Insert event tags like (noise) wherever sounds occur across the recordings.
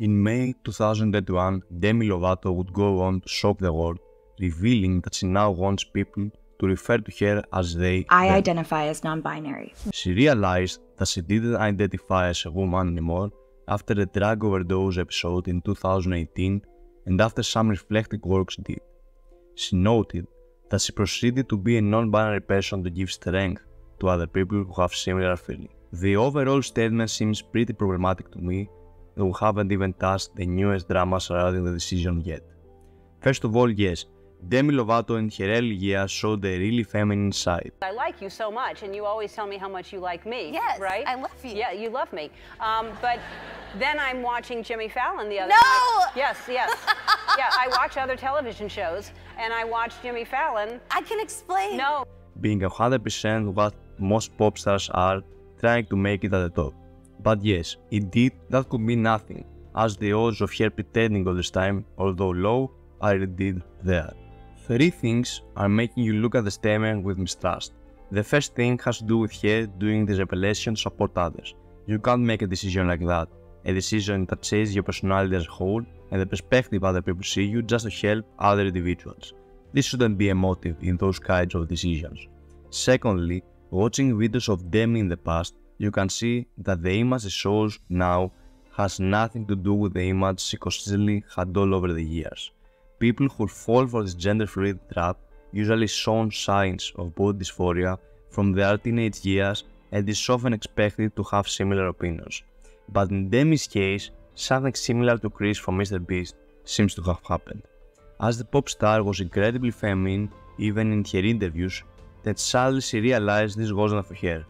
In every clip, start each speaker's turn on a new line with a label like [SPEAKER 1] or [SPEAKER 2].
[SPEAKER 1] In May 2021, Demi Lovato would go on to shock the world, revealing that she now wants people to refer to her as they.
[SPEAKER 2] I
[SPEAKER 1] them.
[SPEAKER 2] identify as non binary.
[SPEAKER 1] She realized that she didn't identify as a woman anymore after a drug overdose episode in 2018 and after some reflective work she did. She noted that she proceeded to be a non binary person to give strength to other people who have similar feelings. The overall statement seems pretty problematic to me, and we haven't even touched the newest drama surrounding the decision yet. First of all, yes, Demi Lovato and her early years showed a really feminine side.
[SPEAKER 3] I like you so much, and you always tell me how much you like me.
[SPEAKER 4] Yes,
[SPEAKER 3] right?
[SPEAKER 4] I love you.
[SPEAKER 3] Yeah, you love me. Um, but then I'm watching Jimmy Fallon the other
[SPEAKER 4] No!
[SPEAKER 3] night. Yes, yes. (laughs) yeah, I watch other television shows, and I watch Jimmy Fallon.
[SPEAKER 4] I can explain.
[SPEAKER 3] No,
[SPEAKER 1] being 100% what most pop stars are, trying to make it at the top. But yes, indeed, that could mean nothing, as the odds of her pretending all this time, although low, are indeed there. Three things are making you look at the statement with mistrust. The first thing has to do with her doing this revelation to support others. You can't make a decision like that, a decision that says your personality as a whole and the perspective other people see you just to help other individuals. This shouldn't be a motive in those kinds of decisions. Secondly, watching videos of Demi in the past, you can see that the image shows now has nothing to do with the image consistently had all over the years. People who fall for this gender fluid trap usually show signs of body dysphoria from their teenage years and is often expected to have similar opinions. But in Demi's case, something similar to Chris from Mr. Beast seems to have happened. As the pop star was incredibly feminine even in her interviews, then sadly she realized this wasn't for her.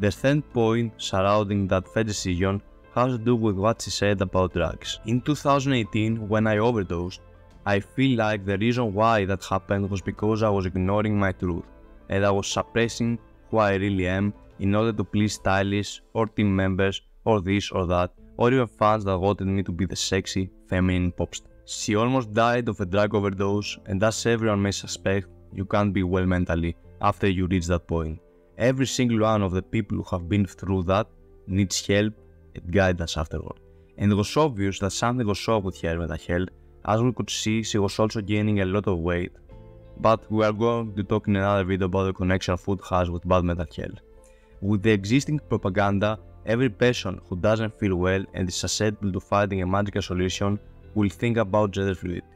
[SPEAKER 1] The third point surrounding that decision has to do with what she said about drugs. In 2018, when I overdosed, I feel like the reason why that happened was because I was ignoring my truth and I was suppressing who I really am in order to please stylists or team members or this or that or even fans that wanted me to be the sexy, feminine pop star. She almost died of a drug overdose and as everyone may suspect, you can't be well mentally after you reach that point. Every single one of the people who have been through that needs help and guidance afterward. And it was obvious that something was wrong with her mental health as we could see, she was also gaining a lot of weight, but we are going to talk in another video about the connection food has with bad mental health. With the existing propaganda, every person who doesn't feel well and is susceptible to finding a magical solution will think about gender fluidity.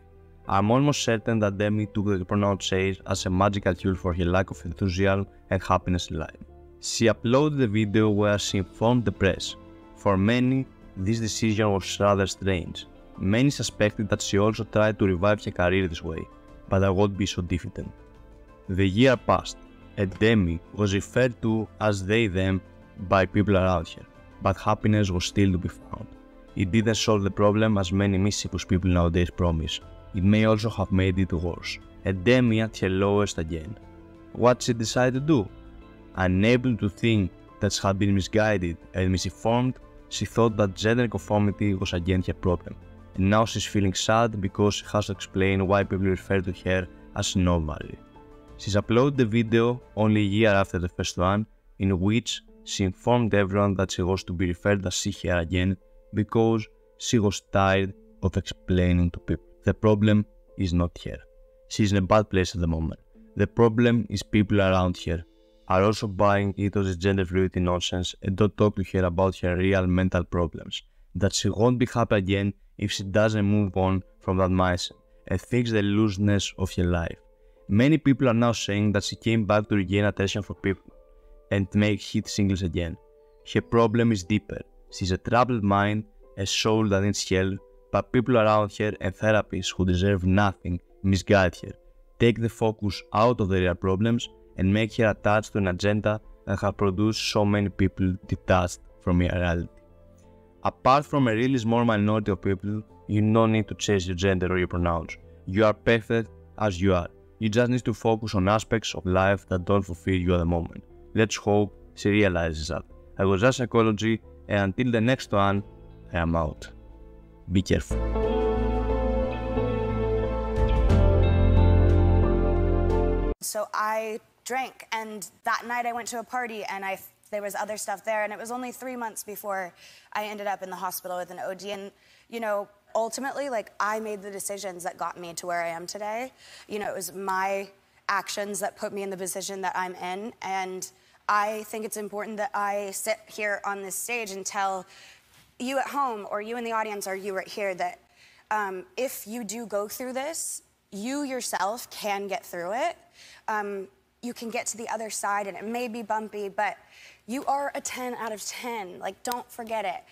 [SPEAKER 1] I'm almost certain that Demi took the pronoun change as a magical cure for her lack of enthusiasm and happiness in life. She uploaded a video where she informed the press. For many, this decision was rather strange, Many suspected that she also tried to revive her career this way, but I won't be so diffident. The year passed, and Demi was referred to as they them by people around her, but happiness was still to be found. It didn't solve the problem as many mischievous people nowadays promise. It may also have made it worse, and Demi at her lowest again. What she decided to do? Unable to think that she had been misguided and misinformed, she thought that gender conformity was again her problem and now she's feeling sad because she has to explain why people refer to her as nobody. She's uploaded the video only a year after the first one, in which she informed everyone that she was to be referred as she her again because she was tired of explaining to people. The problem is not her. She's in a bad place at the moment. The problem is people around her are also buying into this gender fluidity nonsense and don't talk to her about her real mental problems. That she won't be happy again if she doesn't move on from that mindset and fix the looseness of her life. Many people are now saying that she came back to regain attention for people and make hit singles again. Her problem is deeper. She's a troubled mind, a soul that needs help, but people around her and therapists who deserve nothing misguide her, take the focus out of the real problems, and make her attached to an agenda that has produced so many people detached from reality. Apart from a really small minority of people, you don't need to change your gender or your pronouns. You are perfect as you are. You just need to focus on aspects of life that don't fulfill you at the moment. Let's hope she realizes that. I was just psychology, and until the next one, I am out. Be careful.
[SPEAKER 4] So I drank, and that night I went to a party and I
[SPEAKER 2] there was other stuff there, and it was only three months before I ended up in the hospital with an OD. And you know, ultimately, like I made the decisions that got me to where I am today. You know, it was my actions that put me in the position that I'm in, and I think it's important that I sit here on this stage and tell you at home, or you in the audience, or you right here, that um, if you do go through this, you yourself can get through it. Um, you can get to the other side, and it may be bumpy, but you are a 10 out of 10. Like, don't forget it.